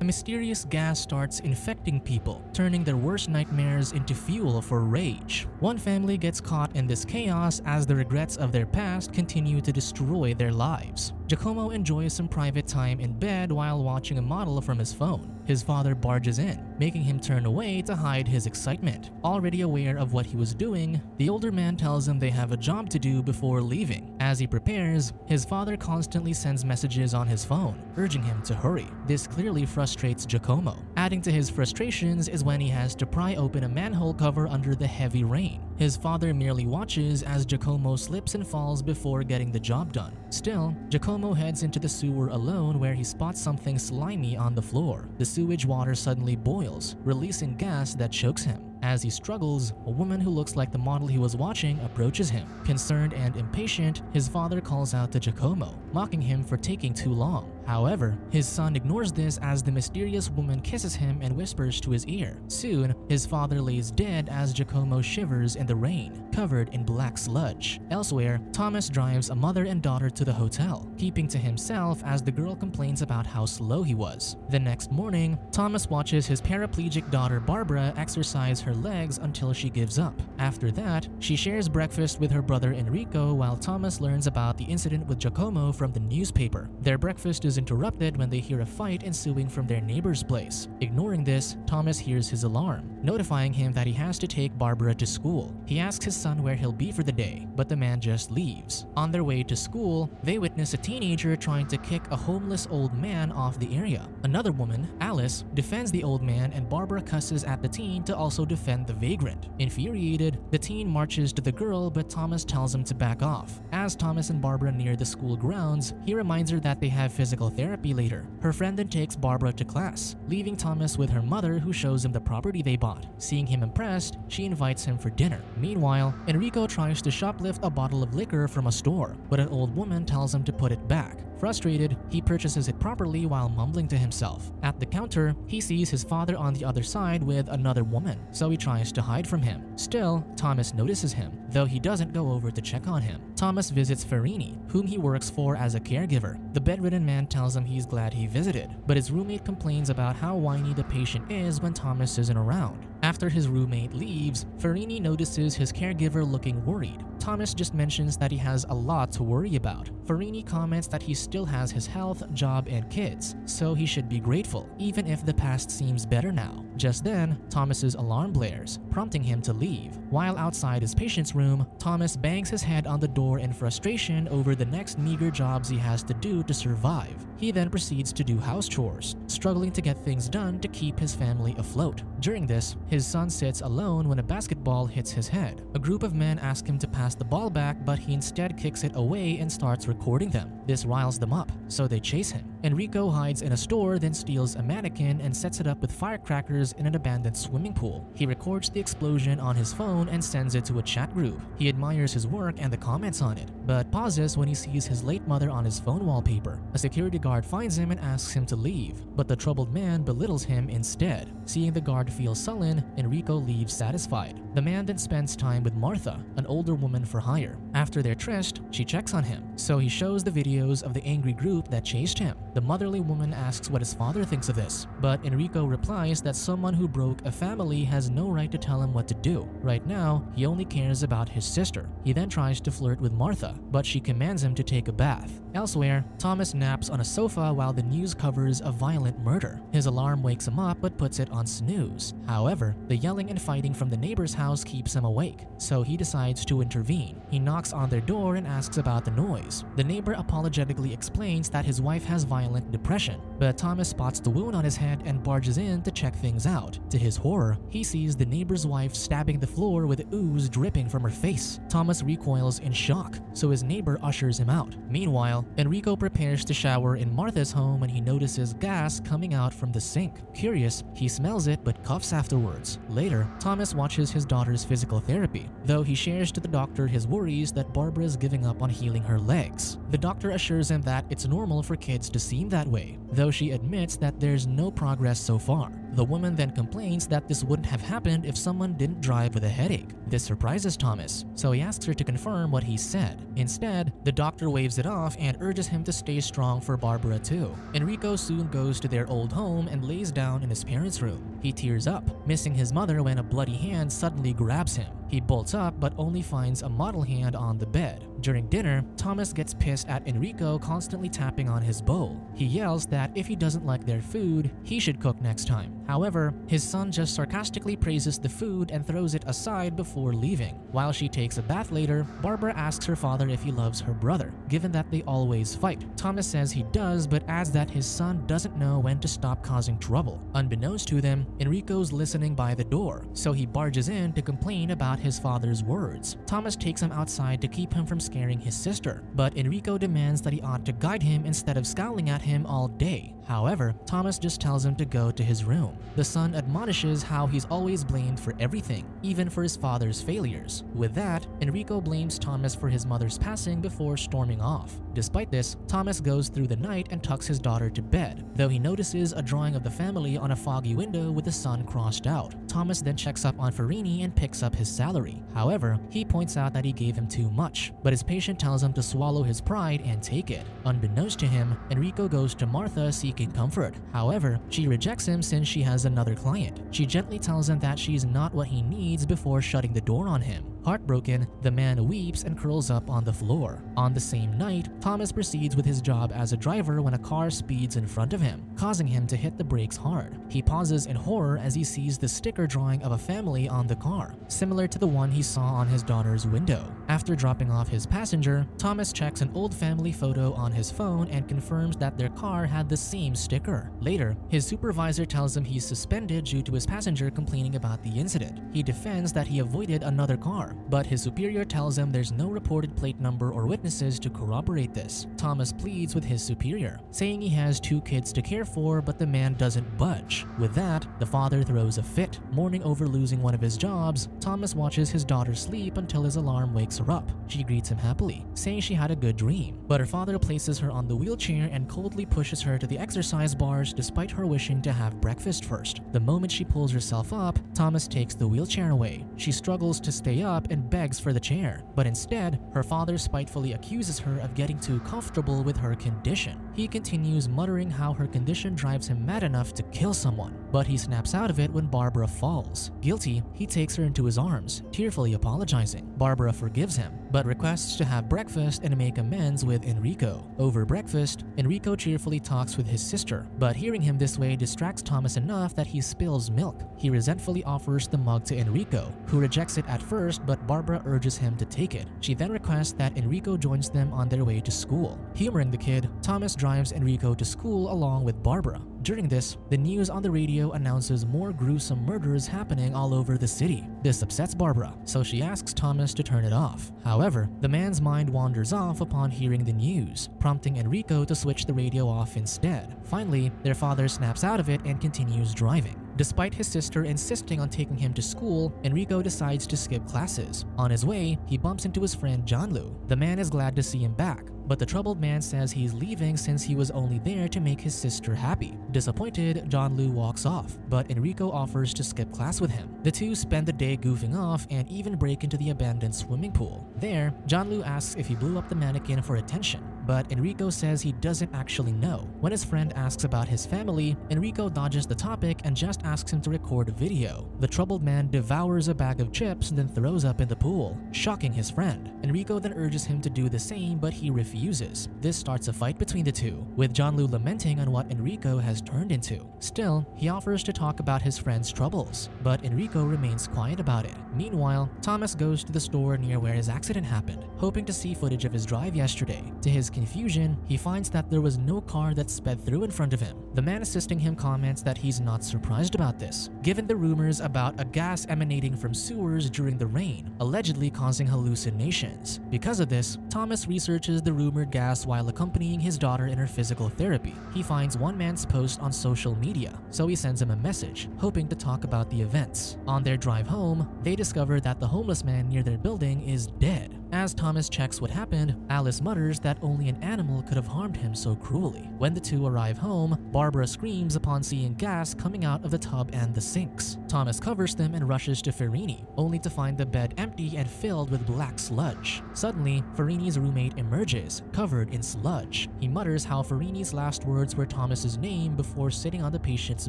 A mysterious gas starts infecting people, turning their worst nightmares into fuel for rage. One family gets caught in this chaos as the regrets of their past continue to destroy their lives. Giacomo enjoys some private time in bed while watching a model from his phone. His father barges in, making him turn away to hide his excitement. Already aware of what he was doing, the older man tells him they have a job to do before leaving. As he prepares, his father constantly sends messages on his phone, urging him to hurry. This clearly frustrates Giacomo. Adding to his frustrations is when he has to pry open a manhole cover under the heavy rain. His father merely watches as Giacomo slips and falls before getting the job done. Still, Giacomo heads into the sewer alone where he spots something slimy on the floor. The sewage water suddenly boils, releasing gas that chokes him. As he struggles, a woman who looks like the model he was watching approaches him. Concerned and impatient, his father calls out to Giacomo, mocking him for taking too long. However, his son ignores this as the mysterious woman kisses him and whispers to his ear. Soon, his father lays dead as Giacomo shivers in the rain, covered in black sludge. Elsewhere, Thomas drives a mother and daughter to the hotel, keeping to himself as the girl complains about how slow he was. The next morning, Thomas watches his paraplegic daughter Barbara exercise her legs until she gives up. After that, she shares breakfast with her brother Enrico while Thomas learns about the incident with Giacomo from the newspaper. Their breakfast is interrupted when they hear a fight ensuing from their neighbor's place. Ignoring this, Thomas hears his alarm, notifying him that he has to take Barbara to school. He asks his son where he'll be for the day, but the man just leaves. On their way to school, they witness a teenager trying to kick a homeless old man off the area. Another woman, Alice, defends the old man and Barbara cusses at the teen to also defend the vagrant. Infuriated, the teen marches to the girl but Thomas tells him to back off. As Thomas and Barbara near the school grounds, he reminds her that they have physical therapy later. Her friend then takes Barbara to class, leaving Thomas with her mother who shows him the property they bought. Seeing him impressed, she invites him for dinner. Meanwhile, Enrico tries to shoplift a bottle of liquor from a store, but an old woman tells him to put it back. Frustrated, he purchases it properly while mumbling to himself. At the counter, he sees his father on the other side with another woman, so he tries to hide from him. Still, Thomas notices him, though he doesn't go over to check on him. Thomas visits Farini, whom he works for as a caregiver. The bedridden man tells him he's glad he visited, but his roommate complains about how whiny the patient is when Thomas isn't around. After his roommate leaves, Farini notices his caregiver looking worried. Thomas just mentions that he has a lot to worry about. Farini comments that he still has his health, job, and kids, so he should be grateful, even if the past seems better now. Just then, Thomas's alarm blares, prompting him to leave. While outside his patient's room, Thomas bangs his head on the door in frustration over the next meager jobs he has to do to survive. He then proceeds to do house chores, struggling to get things done to keep his family afloat. During this, his son sits alone when a basketball hits his head. A group of men ask him to pass the ball back, but he instead kicks it away and starts recording them. This riles them up, so they chase him. Enrico hides in a store, then steals a mannequin and sets it up with firecrackers in an abandoned swimming pool. He records the explosion on his phone and sends it to a chat group. He admires his work and the comments on it, but pauses when he sees his late mother on his phone wallpaper. A security guard finds him and asks him to leave, but the troubled man belittles him instead. Seeing the guard feel sullen, Enrico leaves satisfied. The man then spends time with Martha, an older woman for hire. After their tryst, she checks on him, so he shows the videos of the angry group that chased him. The motherly woman asks what his father thinks of this, but Enrico replies that someone who broke a family has no right to tell him what to do. Right now, he only cares about his sister. He then tries to flirt with Martha, but she commands him to take a bath. Elsewhere, Thomas naps on a sofa while the news covers a violent murder. His alarm wakes him up but puts it on snooze. However, the yelling and fighting from the neighbor's house keeps him awake, so he decides to intervene. He knocks on their door and asks about the noise. The neighbor apologetically explains that his wife has violent depression, but Thomas spots the wound on his head and barges in to check things out. To his horror, he sees the neighbor's wife stabbing the floor with ooze dripping from her face. Thomas recoils in shock, so his neighbor ushers him out. Meanwhile, Enrico prepares to shower in Martha's home when he notices gas coming out from the sink. Curious, he smells it but coughs afterwards. Later, Thomas watches his daughter's physical therapy, though he shares to the doctor his worries that Barbara is giving up on healing her legs. The doctor assures him that it's normal for kids to seem that way, though she admits that there's no progress so far. The woman then complains that this wouldn't have happened if someone didn't drive with a headache. This surprises Thomas, so he asks her to confirm what he said. Instead, the doctor waves it off and urges him to stay strong for Barbara too. Enrico soon goes to their old home and lays down in his parents' room. He tears up, missing his mother when a bloody hand suddenly grabs him. He bolts up but only finds a model hand on the bed. During dinner, Thomas gets pissed at Enrico constantly tapping on his bowl. He yells that if he doesn't like their food, he should cook next time. However, his son just sarcastically praises the food and throws it aside before leaving. While she takes a bath later, Barbara asks her father if he loves her brother, given that they always fight. Thomas says he does but adds that his son doesn't know when to stop causing trouble. Unbeknownst to them, Enrico's listening by the door, so he barges in to complain about his father's words. Thomas takes him outside to keep him from scaring his sister, but Enrico demands that he ought to guide him instead of scowling at him all day. However, Thomas just tells him to go to his room. The son admonishes how he's always blamed for everything, even for his father's failures. With that, Enrico blames Thomas for his mother's passing before storming off. Despite this, Thomas goes through the night and tucks his daughter to bed, though he notices a drawing of the family on a foggy window with the sun crossed out. Thomas then checks up on Farini and picks up his salary. However, he points out that he gave him too much, but his patient tells him to swallow his pride and take it. Unbeknownst to him, Enrico goes to Martha seeking comfort. However, she rejects him since she has another client. She gently tells him that she's not what he needs before shutting the door on him. Heartbroken, the man weeps and curls up on the floor. On the same night, Thomas proceeds with his job as a driver when a car speeds in front of him, causing him to hit the brakes hard. He pauses in horror as he sees the sticker drawing of a family on the car, similar to the one he saw on his daughter's window. After dropping off his passenger, Thomas checks an old family photo on his phone and confirms that their car had the same sticker. Later, his supervisor tells him he's suspended due to his passenger complaining about the incident. He defends that he avoided another car but his superior tells him there's no reported plate number or witnesses to corroborate this. Thomas pleads with his superior, saying he has two kids to care for, but the man doesn't budge. With that, the father throws a fit. Mourning over losing one of his jobs, Thomas watches his daughter sleep until his alarm wakes her up. She greets him happily, saying she had a good dream. But her father places her on the wheelchair and coldly pushes her to the exercise bars despite her wishing to have breakfast first. The moment she pulls herself up, Thomas takes the wheelchair away. She struggles to stay up and begs for the chair, but instead, her father spitefully accuses her of getting too comfortable with her condition. He continues muttering how her condition drives him mad enough to kill someone, but he snaps out of it when Barbara falls. Guilty, he takes her into his arms, tearfully apologizing. Barbara forgives him, but requests to have breakfast and make amends with Enrico. Over breakfast, Enrico cheerfully talks with his sister, but hearing him this way distracts Thomas enough that he spills milk. He resentfully offers the mug to Enrico, who rejects it at first but Barbara urges him to take it. She then requests that Enrico joins them on their way to school. Humoring the kid, Thomas drives Enrico to school along with Barbara. During this, the news on the radio announces more gruesome murders happening all over the city. This upsets Barbara, so she asks Thomas to turn it off. However, the man's mind wanders off upon hearing the news, prompting Enrico to switch the radio off instead. Finally, their father snaps out of it and continues driving. Despite his sister insisting on taking him to school, Enrico decides to skip classes. On his way, he bumps into his friend Janlu. The man is glad to see him back, but the troubled man says he's leaving since he was only there to make his sister happy. Disappointed, Janlu walks off, but Enrico offers to skip class with him. The two spend the day goofing off and even break into the abandoned swimming pool. There, Janlu asks if he blew up the mannequin for attention, but Enrico says he doesn't actually know. When his friend asks about his family, Enrico dodges the topic and just asks him to record a video. The troubled man devours a bag of chips and then throws up in the pool, shocking his friend. Enrico then urges him to do the same but he refuses. This starts a fight between the two, with Janlu lamenting on what Enrico has turned into. Still, he offers to talk about his friend's troubles, but Enrico remains quiet about it. Meanwhile, Thomas goes to the store near where his accident happened, hoping to see footage of his drive yesterday. To his confusion, he finds that there was no car that sped through in front of him. The man assisting him comments that he's not surprised about this, given the rumors about a gas emanating from sewers during the rain, allegedly causing hallucinations. Because of this, Thomas researches the rumored gas while accompanying his daughter in her physical therapy. He finds one man's post on social media, so he sends him a message, hoping to talk about the events. On their drive home, they discover that the homeless man near their building is dead. As Thomas checks what happened, Alice mutters that only an animal could have harmed him so cruelly. When the two arrive home, Barbara screams upon seeing gas coming out of the tub and the sinks. Thomas covers them and rushes to Farini, only to find the bed empty and filled with black sludge. Suddenly, Farini's roommate emerges, covered in sludge. He mutters how Farini's last words were Thomas's name before sitting on the patient's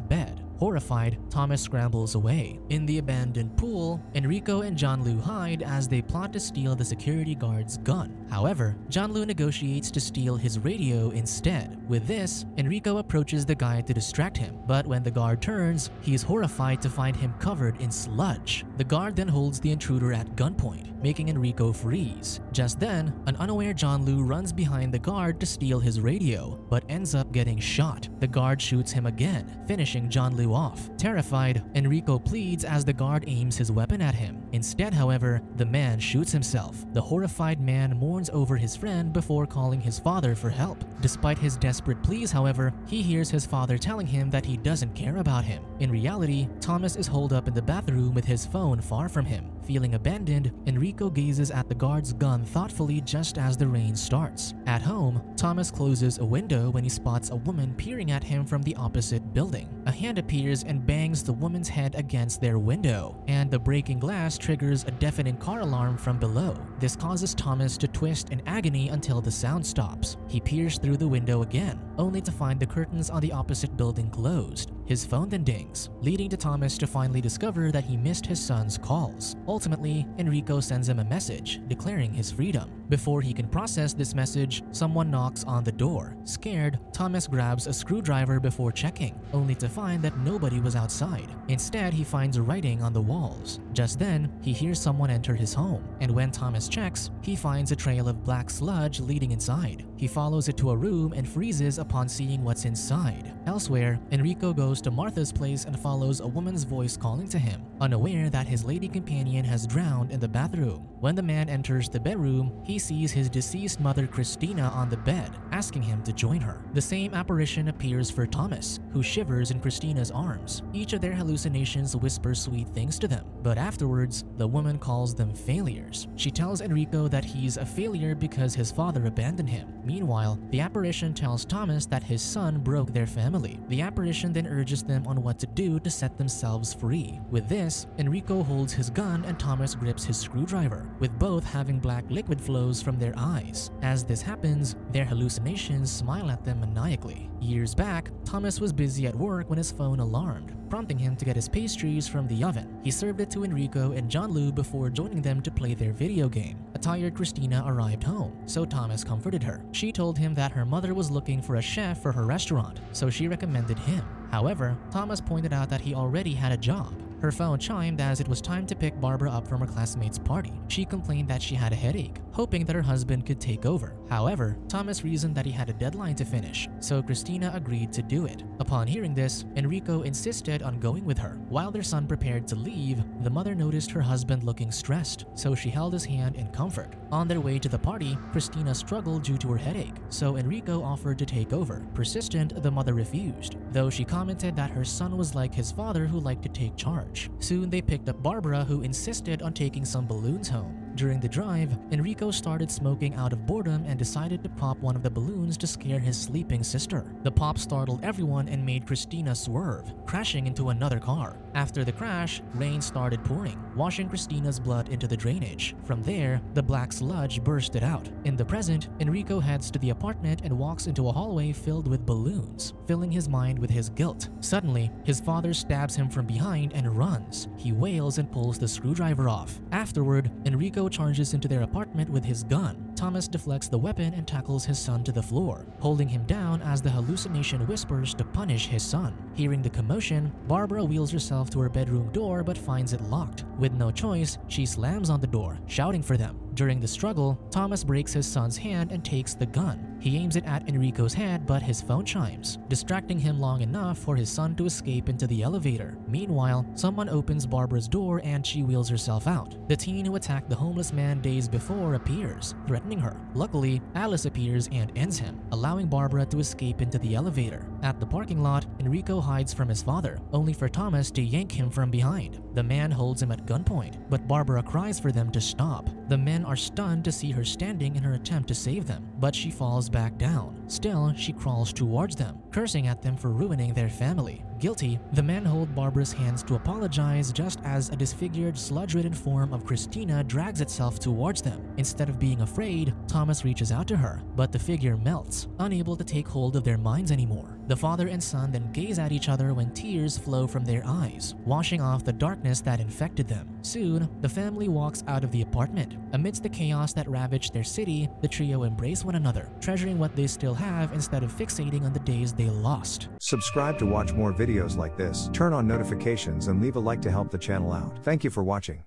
bed. Horrified, Thomas scrambles away. In the abandoned pool, Enrico and Jianlu hide as they plot to steal the security guard's gun. However, Jianlu negotiates to steal his radio instead. With this, Enrico approaches the guy to distract him, but when the guard turns, he is horrified to find him covered in sludge. The guard then holds the intruder at gunpoint, making Enrico freeze. Just then, an unaware Jianlu runs behind the guard to steal his radio, but ends up getting shot. The guard shoots him again, finishing Jianlu off. Terrified, Enrico pleads as the guard aims his weapon at him. Instead, however, the man shoots himself. The horrified man mourns over his friend before calling his father for help. Despite his desperate pleas, however, he hears his father telling him that he doesn't care about him. In reality, Thomas is holed up in the bathroom with his phone far from him. Feeling abandoned, Enrico gazes at the guard's gun thoughtfully just as the rain starts. At home, Thomas closes a window when he spots a woman peering at him from the opposite building. A hand appears and bangs the woman's head against their window, and the breaking glass triggers a deafening car alarm from below. This causes Thomas to twist in agony until the sound stops. He peers through the window again, only to find the curtains on the opposite building closed. His phone then dings, leading to Thomas to finally discover that he missed his son's calls. Ultimately, Enrico sends him a message declaring his freedom. Before he can process this message, someone knocks on the door. Scared, Thomas grabs a screwdriver before checking, only to find that nobody was outside. Instead, he finds writing on the walls. Just then, he hears someone enter his home, and when Thomas checks, he finds a trail of black sludge leading inside. He follows it to a room and freezes upon seeing what's inside. Elsewhere, Enrico goes to Martha's place and follows a woman's voice calling to him, unaware that his lady companion has drowned in the bathroom. When the man enters the bedroom, he sees his deceased mother Christina on the bed, asking him to join her. The same apparition appears for Thomas, who shivers in Christina's arms. Each of their hallucinations whispers sweet things to them, but afterwards, the woman calls them failures. She tells Enrico that he's a failure because his father abandoned him. Meanwhile, the apparition tells Thomas that his son broke their family. The apparition then urges them on what to do to set themselves free. With this, Enrico holds his gun and Thomas grips his screwdriver, with both having black liquid from their eyes. As this happens, their hallucinations smile at them maniacally. Years back, Thomas was busy at work when his phone alarmed, prompting him to get his pastries from the oven. He served it to Enrico and Jianlu before joining them to play their video game. A tired Christina arrived home, so Thomas comforted her. She told him that her mother was looking for a chef for her restaurant, so she recommended him. However, Thomas pointed out that he already had a job. Her phone chimed as it was time to pick Barbara up from her classmate's party. She complained that she had a headache, hoping that her husband could take over. However, Thomas reasoned that he had a deadline to finish, so Christina agreed to do it. Upon hearing this, Enrico insisted on going with her. While their son prepared to leave, the mother noticed her husband looking stressed, so she held his hand in comfort. On their way to the party, Christina struggled due to her headache, so Enrico offered to take over. Persistent, the mother refused, though she commented that her son was like his father who liked to take charge. Soon they picked up Barbara who insisted on taking some balloons home. During the drive, Enrico started smoking out of boredom and decided to pop one of the balloons to scare his sleeping sister. The pop startled everyone and made Christina swerve, crashing into another car. After the crash, rain started pouring, washing Christina's blood into the drainage. From there, the black sludge bursted out. In the present, Enrico heads to the apartment and walks into a hallway filled with balloons, filling his mind with his guilt. Suddenly, his father stabs him from behind and runs. He wails and pulls the screwdriver off. Afterward, Enrico charges into their apartment with his gun. Thomas deflects the weapon and tackles his son to the floor, holding him down as the hallucination whispers to punish his son. Hearing the commotion, Barbara wheels herself to her bedroom door but finds it locked. With no choice, she slams on the door, shouting for them. During the struggle, Thomas breaks his son's hand and takes the gun. He aims it at Enrico's head, but his phone chimes, distracting him long enough for his son to escape into the elevator. Meanwhile, someone opens Barbara's door and she wheels herself out. The teen who attacked the homeless man days before appears, threatening her. Luckily, Alice appears and ends him, allowing Barbara to escape into the elevator. At the parking lot, Enrico hides from his father, only for Thomas to yank him from behind. The man holds him at gunpoint, but Barbara cries for them to stop. The men are stunned to see her standing in her attempt to save them, but she falls back down. Still, she crawls towards them, cursing at them for ruining their family. Guilty, the men hold Barbara's hands to apologize just as a disfigured, sludge-ridden form of Christina drags itself towards them. Instead of being afraid, Thomas reaches out to her, but the figure melts, unable to take hold of their minds anymore. The father and son then gaze at each other when tears flow from their eyes, washing off the darkness that infected them. Soon, the family walks out of the apartment. Amidst the chaos that ravaged their city, the trio embrace one another, treasuring what they still have instead of fixating on the days they lost. Subscribe to watch more videos like this, turn on notifications and leave a like to help the channel out. Thank you for watching.